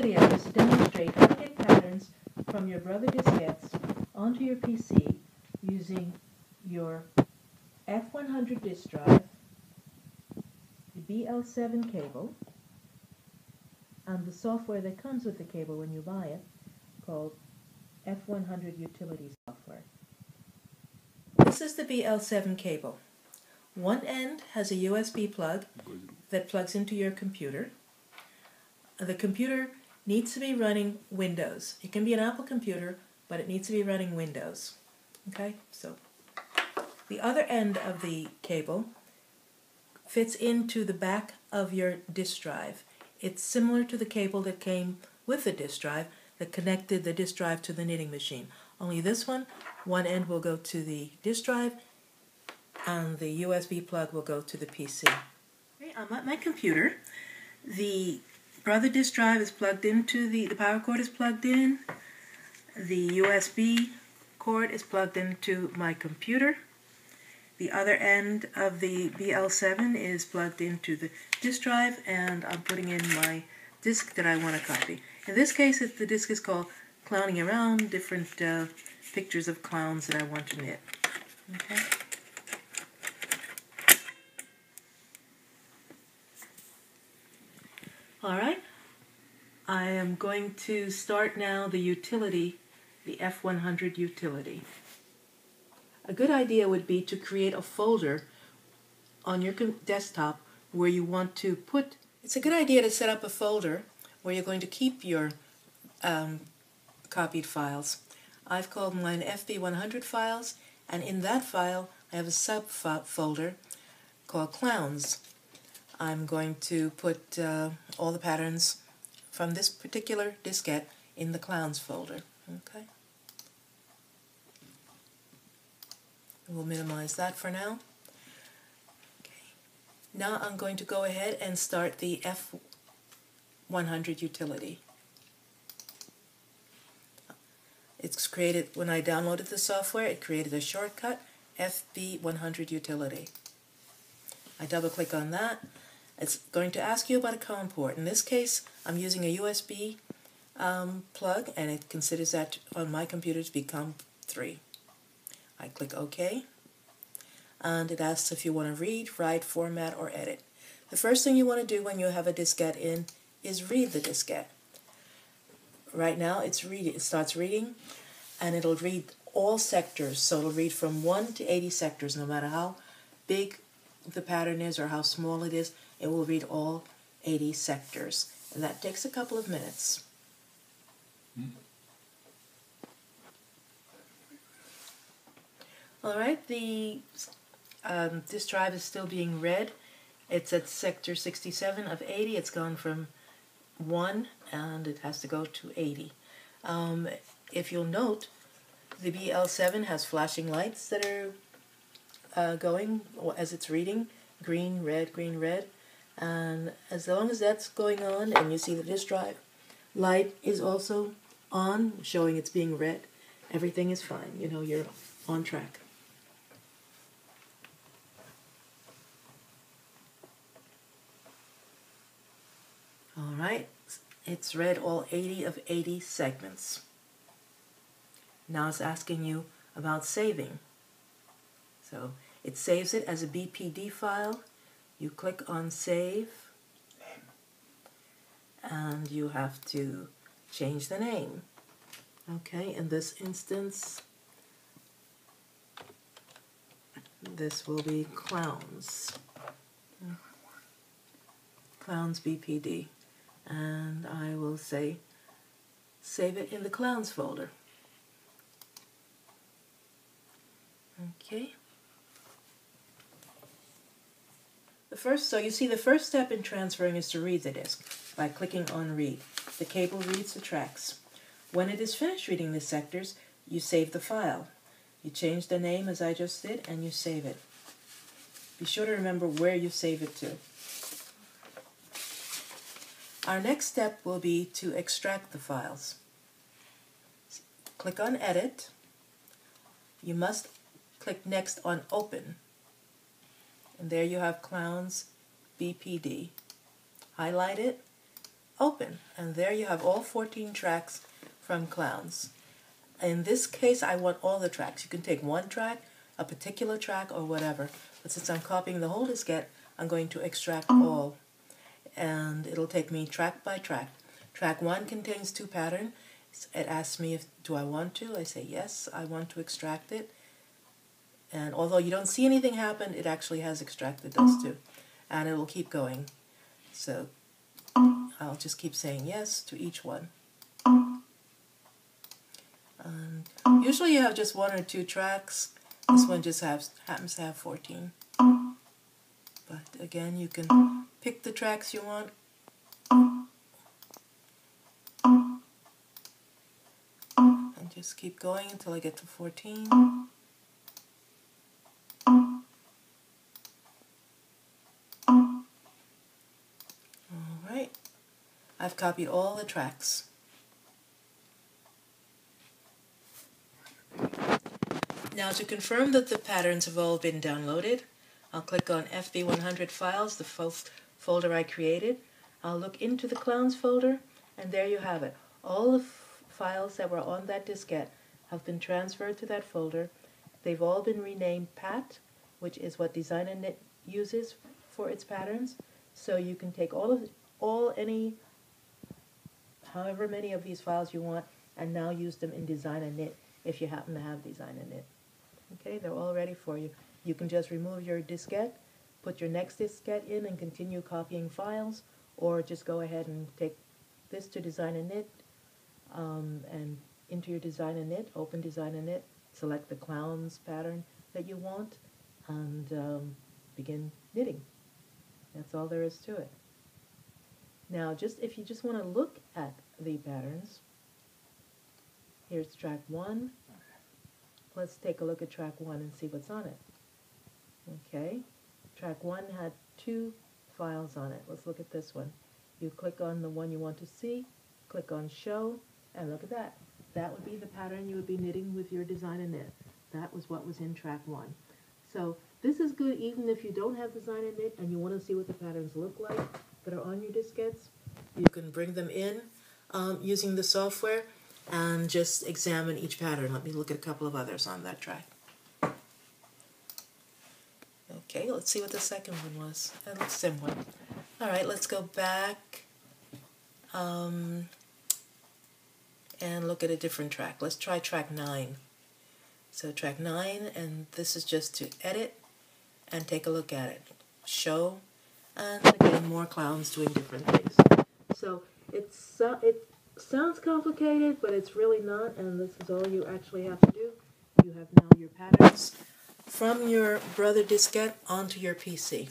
video is to demonstrate how to get patterns from your Brother diskettes onto your PC using your F100 disk drive, the BL7 cable, and the software that comes with the cable when you buy it called F100 Utility Software. This is the BL7 cable. One end has a USB plug that plugs into your computer. The computer needs to be running Windows. It can be an Apple computer, but it needs to be running Windows. Okay, so the other end of the cable fits into the back of your disk drive. It's similar to the cable that came with the disk drive that connected the disk drive to the knitting machine. Only this one, one end will go to the disk drive and the USB plug will go to the PC. Okay, I'm at my computer. The brother disk drive is plugged into the, the power cord is plugged in. The USB cord is plugged into my computer. The other end of the BL7 is plugged into the disk drive and I'm putting in my disk that I want to copy. In this case, the disk is called Clowning Around, different uh, pictures of clowns that I want to knit. Okay. Going to start now the utility, the F100 utility. A good idea would be to create a folder on your desktop where you want to put. It's a good idea to set up a folder where you're going to keep your um, copied files. I've called mine FB100 files, and in that file I have a subfolder called Clowns. I'm going to put uh, all the patterns from this particular diskette in the Clowns folder. Okay. We'll minimize that for now. Okay. Now I'm going to go ahead and start the F100 utility. It's created, when I downloaded the software, it created a shortcut, FB100 utility. I double click on that. It's going to ask you about a COM port. In this case, I'm using a USB um, plug, and it considers that on my computer to be COM3. I click OK, and it asks if you want to read, write, format, or edit. The first thing you want to do when you have a diskette in is read the diskette. Right now it's reading, it starts reading, and it'll read all sectors, so it'll read from 1 to 80 sectors, no matter how big the pattern is or how small it is, it will read all 80 sectors. And that takes a couple of minutes. Mm. All right, the um, this drive is still being read. It's at sector 67 of 80. It's gone from 1 and it has to go to 80. Um, if you'll note, the BL7 has flashing lights that are uh, going as it's reading green, red, green, red. And as long as that's going on and you see the disk drive light is also on, showing it's being read, everything is fine. You know, you're on track. All right, it's read all 80 of 80 segments. Now it's asking you about saving. So it saves it as a BPD file. You click on save and you have to change the name. Okay, in this instance, this will be clowns. Clowns BPD and I will say save it in the clowns folder. Okay. The first, so you see the first step in transferring is to read the disk by clicking on read. The cable reads the tracks. When it is finished reading the sectors, you save the file. You change the name as I just did and you save it. Be sure to remember where you save it to. Our next step will be to extract the files. Click on Edit. You must click next on Open. And there you have Clowns BPD. Highlight it open. And there you have all 14 tracks from Clowns. In this case, I want all the tracks. You can take one track, a particular track, or whatever. But since I'm copying the whole diskette, I'm going to extract mm-hmm. all. And it'll take me track by track. Track 1 contains two patterns. It asks me if do I want to. I say yes, I want to extract it. And although you don't see anything happen, it actually has extracted those oh. two. And it will keep going. So oh. I'll just keep saying yes to each one. Oh. And usually you have just one or two tracks. This one just has, happens to have 14. But again, you can pick the tracks you want. And just keep going until I get to 14. I've copied all the tracks. Now to confirm that the patterns have all been downloaded, I'll click on FB100 Files, the fo folder I created. I'll look into the Clowns folder, and there you have it. All the files that were on that diskette have been transferred to that folder. They've all been renamed PAT, which is what DesignaKnit uses for its patterns. So you can take all of all any however many of these files you want and now use them in DesignaKnit if you happen to have DesignaKnit. Okay, they're all ready for you. You can just remove your diskette, put your next diskette in and continue copying files, or just go ahead and take this to DesignaKnit um, and into your DesignaKnit, open DesignaKnit, select the clowns pattern that you want, and um, begin knitting. That's all there is to it. Now, just if you just want to look at the patterns, here's track one, let's take a look at track one and see what's on it. Okay, track one had two files on it. Let's look at this one. You click on the one you want to see, click on show, and look at that. That would be the pattern you would be knitting with your design DesignaKnit. That was what was in track one. So this is good even if you don't have DesignaKnit and you want to see what the patterns look like that are on your diskettes. You can bring them in um, using the software and just examine each pattern. Let me look at a couple of others on that track. Okay, let's see what the second one was. That looks similar. All right, let's go back um, and look at a different track. Let's try track 9. So track 9, and this is just to edit and take a look at it. Show, and again, more clowns doing different things. So it's uh, it sounds complicated, but it's really not, and this is all you actually have to do. You have now your patterns from your Brother diskette onto your PC.